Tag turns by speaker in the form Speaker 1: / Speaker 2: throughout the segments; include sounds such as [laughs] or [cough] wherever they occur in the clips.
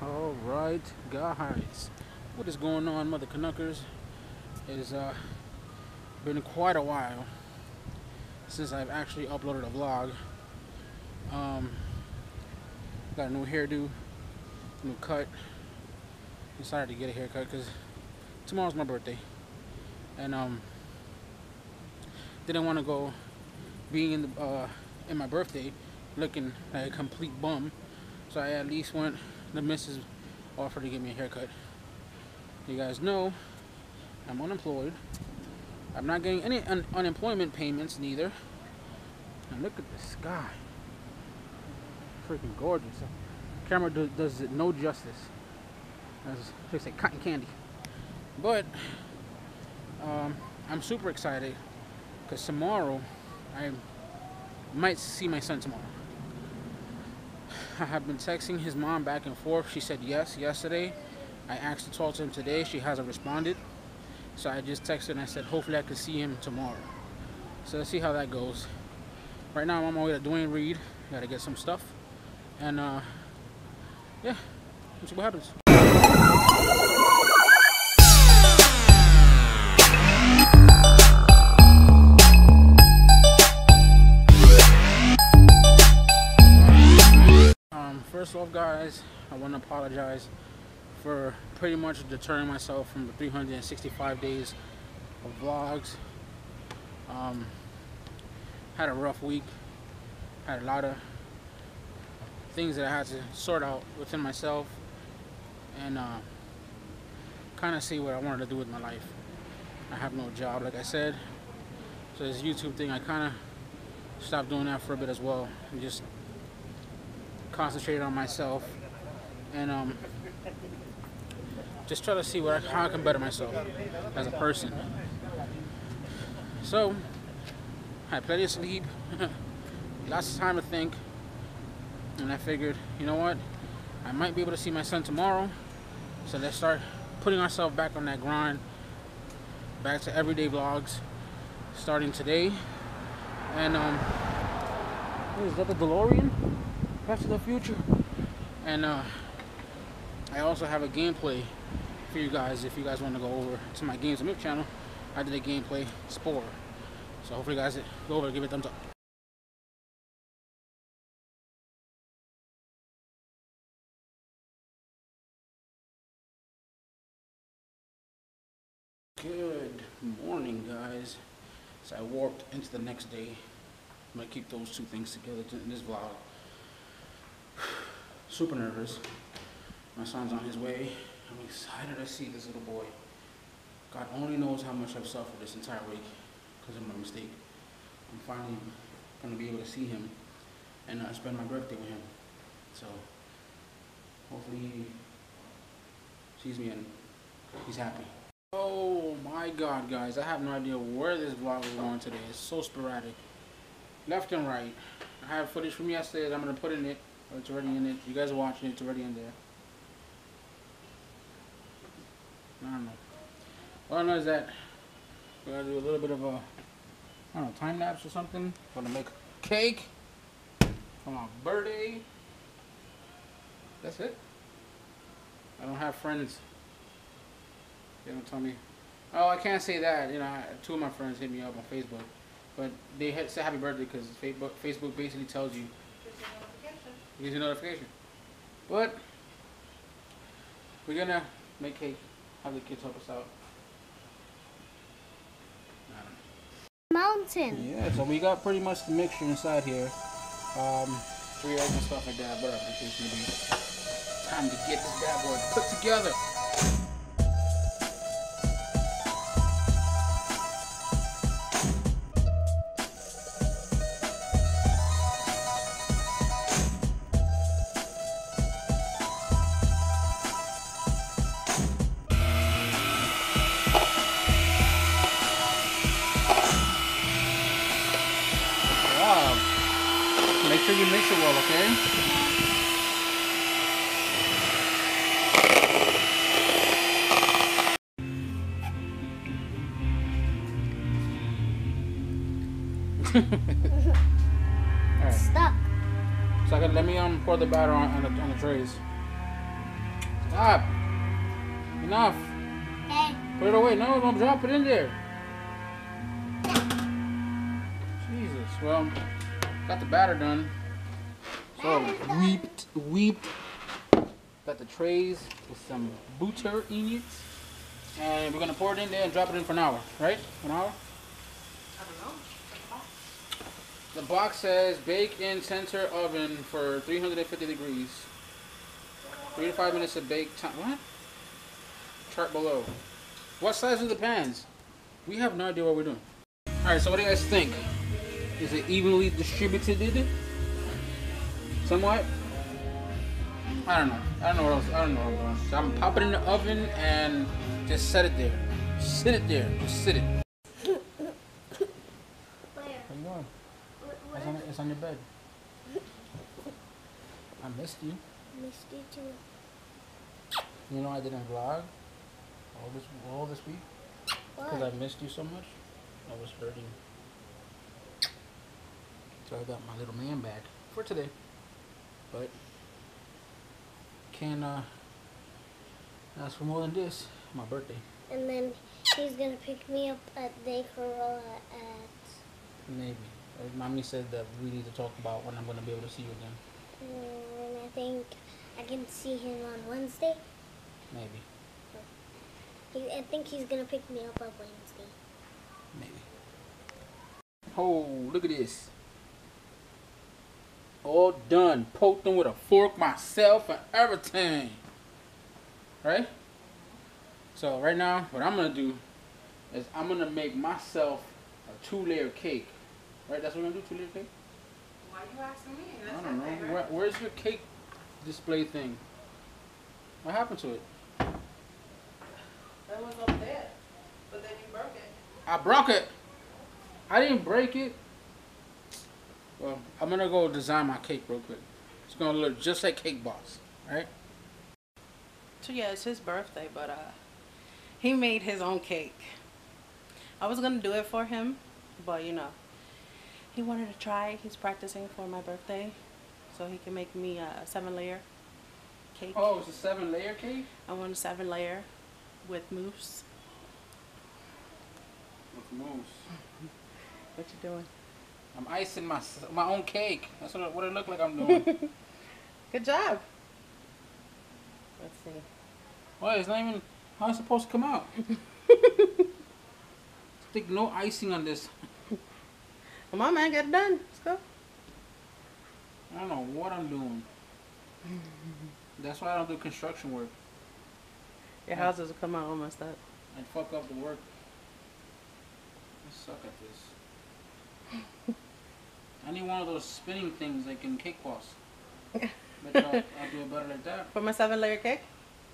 Speaker 1: All right, guys, what is going on, Mother Canuckers? It's uh, been quite a while since I've actually uploaded a vlog. Um, got a new hairdo, new cut. Decided to get a haircut because tomorrow's my birthday, and um, didn't want to go being in the uh, in my birthday looking like a complete bum. So I at least went the missus offered to give me a haircut. You guys know I'm unemployed. I'm not getting any un unemployment payments neither. And look at the sky. Freaking gorgeous. camera do, does it no justice. As they say, cotton candy. But um, I'm super excited because tomorrow I might see my son tomorrow. I have been texting his mom back and forth. She said yes yesterday. I asked to talk to him today. She hasn't responded. So I just texted and I said hopefully I can see him tomorrow. So let's see how that goes. Right now I'm on my way to Duane Reade. Gotta get some stuff. And uh yeah, let's see what happens. First off guys, I want to apologize for pretty much deterring myself from the 365 days of vlogs. Um, had a rough week. Had a lot of things that I had to sort out within myself and uh, kind of see what I wanted to do with my life. I have no job, like I said. So this YouTube thing, I kind of stopped doing that for a bit as well. And just concentrated on myself and um, just try to see what I, how I can better myself as a person. So, I had plenty of sleep, [laughs] lots of time to think, and I figured, you know what, I might be able to see my son tomorrow, so let's start putting ourselves back on that grind, back to everyday vlogs, starting today, and um, is that the DeLorean? Back to the Future, and uh, I also have a gameplay for you guys if you guys want to go over to my Games of Myth channel. I did a gameplay Spore. So hopefully you guys go over and give it a thumbs up. Good morning guys. So I warped into the next day. I'm gonna keep those two things together in this vlog. Super nervous. My son's on his way. I'm excited to see this little boy. God only knows how much I've suffered this entire week because of my mistake. I'm finally going to be able to see him and uh, spend my birthday with him. So hopefully he sees me and he's happy. Oh my God, guys. I have no idea where this vlog is going today. It's so sporadic. Left and right. I have footage from yesterday that I'm going to put in it. It's already in it. You guys are watching it. It's already in there. I don't know. All I know is that we gotta do a little bit of a, I don't know, time lapse or something. I'm Gonna make cake for my birthday. That's it. I don't have friends. They don't tell me. Oh, I can't say that. You know, two of my friends hit me up on Facebook, but they said happy birthday because Facebook Facebook basically tells you. Gives you a notification. But we're gonna make cake have the kids help us out.
Speaker 2: Mountain.
Speaker 1: Yeah, so we got pretty much the mixture inside here. Um, three eggs and stuff like that, but it's gonna be time to get this bad boy put together. Sure you mix it well, okay? [laughs] Alright.
Speaker 2: Stuck.
Speaker 1: So I can, let me um pour the batter on, on, the, on the trays. Stop. Enough.
Speaker 2: Hey.
Speaker 1: Put it away. No, don't drop it in there. Jesus. Well, got the batter done. So weeped, weeped. Got the trays with some butter in it. And we're gonna pour it in there and drop it in for an hour, right? An hour?
Speaker 3: I don't know.
Speaker 1: The box says bake in center oven for 350 degrees. Three to five minutes of bake time. What? Chart below. What size are the pans? We have no idea what we're doing. Alright, so what do you guys think? Is it evenly distributed? Somewhat? I don't know. I don't know what else. I don't know what I'm doing. So I'm popping it in the oven and just set it there. Sit it there. Just sit it.
Speaker 2: Where?
Speaker 1: How you doing?
Speaker 2: Wh-
Speaker 1: It's on, it's on your bed. I missed you.
Speaker 2: Missed you too.
Speaker 1: You know I didn't vlog all this all this week because I missed you so much. I was hurting. So I got my little man back for today. But can't uh ask for more than this. My birthday.
Speaker 2: And then he's gonna pick me up at Day Corolla at.
Speaker 1: Maybe. Uh, Mommy said that we need to talk about when I'm gonna be able to see you again.
Speaker 2: And I think I can see him on Wednesday.
Speaker 1: Maybe.
Speaker 2: He, I think he's gonna pick me up on Wednesday.
Speaker 1: Maybe. Oh, look at this. All done. Poked them with a fork myself and everything. Right? So right now, what I'm gonna do is I'm gonna make myself a two-layer cake. Right? That's what we're gonna do. Two-layer cake.
Speaker 3: Why you asking me?
Speaker 1: I don't know. Where, where's your cake display thing? What happened to it?
Speaker 3: That was up there, but then you broke it.
Speaker 1: I broke it. I didn't break it. Well, I'm gonna go design my cake real quick. It's gonna look just like Cake Boss, right?
Speaker 3: So yeah, it's his birthday, but uh, he made his own cake. I was gonna do it for him, but you know, he wanted to try. He's practicing for my birthday, so he can make me a seven layer cake.
Speaker 1: Oh, it's a seven layer cake
Speaker 3: I want a seven layer with mousse.
Speaker 1: with mousse. [laughs]
Speaker 3: What you doing?
Speaker 1: I'm icing my my own cake. That's what it, what it look like I'm doing. [laughs]
Speaker 3: Good job. Let's see.
Speaker 1: well, it's not even how it's supposed to come out. [laughs] Stick no icing on this.
Speaker 3: Come on, man, get it done. Let's go.
Speaker 1: I don't know what I'm doing. [laughs] That's why I don't do construction work.
Speaker 3: Your houses will come out all messed up.
Speaker 1: I'd fuck up the work. I suck at this. [laughs] I need one of those spinning things like in Cake Boss. Bet I'll, I'll do it better like that.
Speaker 3: For my seven layer cake?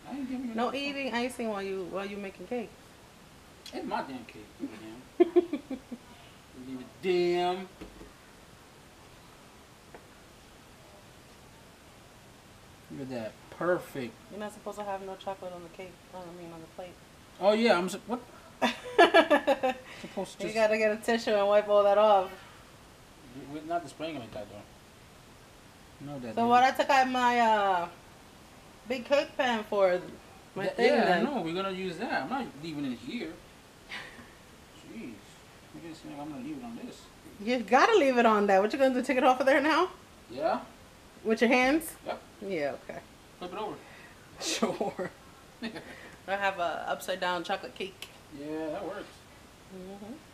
Speaker 1: I ain't giving you
Speaker 3: No eating icing while you while you making cake.
Speaker 1: It's my damn cake. [laughs] Damn. Damn. Look at that. Perfect.
Speaker 3: You're not supposed to have no chocolate on the cake. I mean on the plate.
Speaker 1: Oh yeah, I'm what [laughs] supposed to
Speaker 3: you
Speaker 1: just
Speaker 3: gotta get a tissue and wipe all that off.
Speaker 1: we're not displaying it like that though. No that.
Speaker 3: So what I took out my uh big cake pan for my
Speaker 1: Th-
Speaker 3: thing
Speaker 1: yeah,
Speaker 3: then.
Speaker 1: I know. We're gonna use that. I'm not leaving it here. Jeez. You guys I'm gonna leave it on this?
Speaker 3: You gotta leave it on that. What you gonna do? Take it off of there now?
Speaker 1: Yeah.
Speaker 3: With your hands?
Speaker 1: Yep.
Speaker 3: Yeah, okay.
Speaker 1: Flip it over. [laughs]
Speaker 3: Sure. [laughs] I have a upside down chocolate cake.
Speaker 1: Yeah, that works.
Speaker 3: hmm